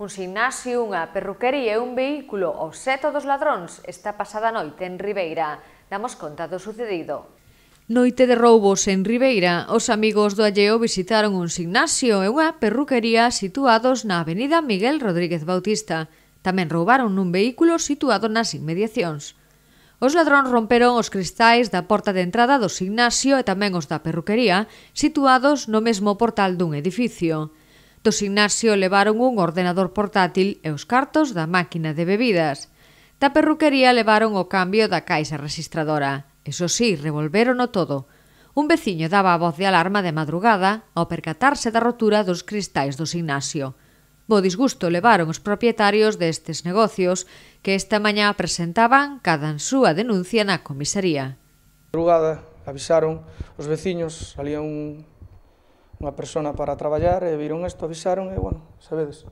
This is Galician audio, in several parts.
Un gimnasio, unha perruquería e un vehículo obxeto dos ladróns esta pasada noite en Ribeira. Damos conta do sucedido. Noite de roubos en Ribeira, os amigos do Alleo visitaron un gimnasio e unha perruquería situados na avenida Miguel Rodríguez Bautista. Tamén roubaron nun vehículo situado nas inmediacións. Os ladróns romperon os cristais da porta de entrada do gimnasio e tamén os da perruquería, situados no mesmo portal dun edificio. Do gimnasio levaron un ordenador portátil e os cartos da máquina de bebidas. Da perruquería levaron o cambio da caixa registradora. Eso sí, revolverono todo. Un veciño daba a voz de alarma de madrugada ao percatarse da rotura dos cristais do gimnasio. Bo disgusto levaron os propietarios destes negocios que esta mañá presentaban cada súa denuncia na comisaría. Madrugada avisaron os veciños, salía un unha persona para traballar e viron isto, avisaron e, bueno, sabedes,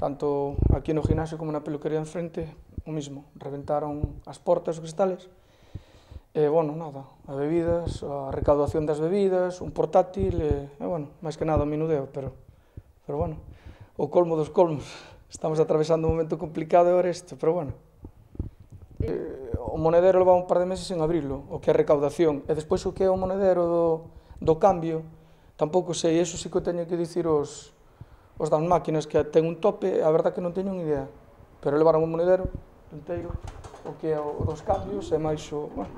tanto aquí no gimnasio como na peluquería enfrente, o mismo, reventaron as portas, os cristales, E, bueno, nada, as bebidas, a recaudación das bebidas, un portátil, e, e bueno, máis que nada, o minudeo, pero, pero bueno, o colmo dos colmos. Estamos atravesando un momento complicado e isto, pero bueno. E, eh, o monedero leva un par de meses en abrilo, o que é recaudación, e despois o que é o monedero do, do cambio, Tampouco sei, eso sí que teño que dicir os, os das máquinas que ten un tope, a verdad que non teño unha idea. Pero levaron un monedero inteiro, o que é o dos cambios, e máis o... Bueno,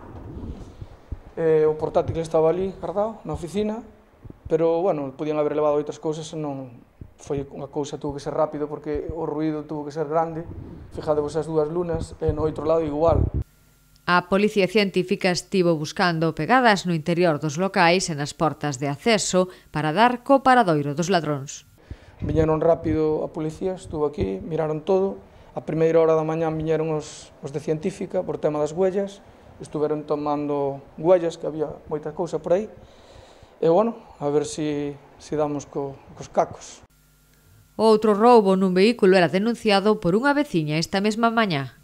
eh, o portátil estaba ali, guardado, na oficina, pero, bueno, podían haber levado outras cousas e non, foi unha cousa tuvo que ser rápido porque o ruido tuvo que ser grande. Fijadevos as dúas lunas, e no outro lado igual. A Policía Científica estivo buscando pegadas no interior dos locais e nas portas de acceso para dar co paradoiro dos ladróns. Viñeron rápido a policía, estuvo aquí, miraron todo. A primeira hora da mañán viñeron os, os de científica por tema das huellas. Estuveron tomando huellas, que había moita cousa por aí. E, bueno, a ver se si, si damos co, cos cacos. Outro roubo nun vehículo era denunciado por unha veciña esta mesma mañá.